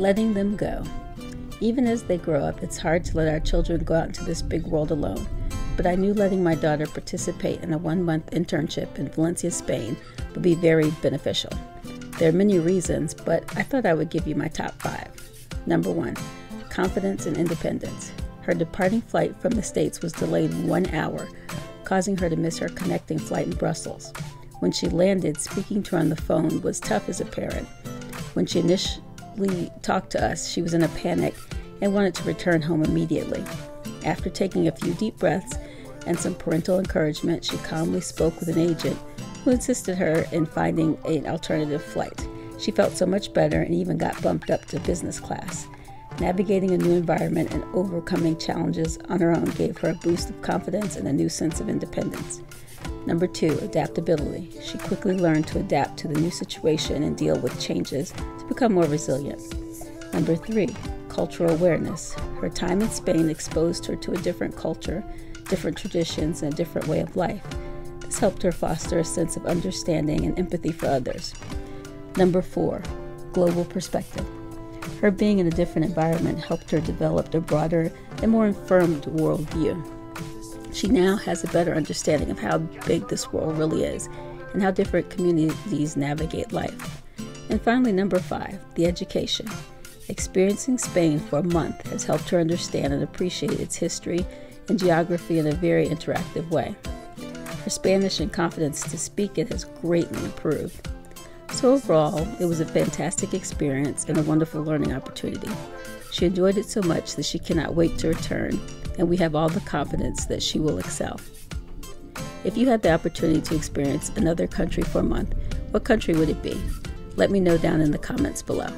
Letting them go. Even as they grow up, it's hard to let our children go out into this big world alone. But I knew letting my daughter participate in a one month internship in Valencia, Spain would be very beneficial. There are many reasons, but I thought I would give you my top five. Number one, confidence and independence. Her departing flight from the States was delayed one hour, causing her to miss her connecting flight in Brussels. When she landed, speaking to her on the phone was tough as a parent. When she talked to us, she was in a panic and wanted to return home immediately. After taking a few deep breaths and some parental encouragement, she calmly spoke with an agent who insisted her in finding an alternative flight. She felt so much better and even got bumped up to business class. Navigating a new environment and overcoming challenges on her own gave her a boost of confidence and a new sense of independence. Number two, adaptability. She quickly learned to adapt to the new situation and deal with changes become more resilient. Number three, cultural awareness. Her time in Spain exposed her to a different culture, different traditions, and a different way of life. This helped her foster a sense of understanding and empathy for others. Number four, global perspective. Her being in a different environment helped her develop a broader and more informed worldview. She now has a better understanding of how big this world really is and how different communities navigate life. And finally, number five, the education. Experiencing Spain for a month has helped her understand and appreciate its history and geography in a very interactive way. Her Spanish and confidence to speak it has greatly improved. So, overall, it was a fantastic experience and a wonderful learning opportunity. She enjoyed it so much that she cannot wait to return, and we have all the confidence that she will excel. If you had the opportunity to experience another country for a month, what country would it be? Let me know down in the comments below.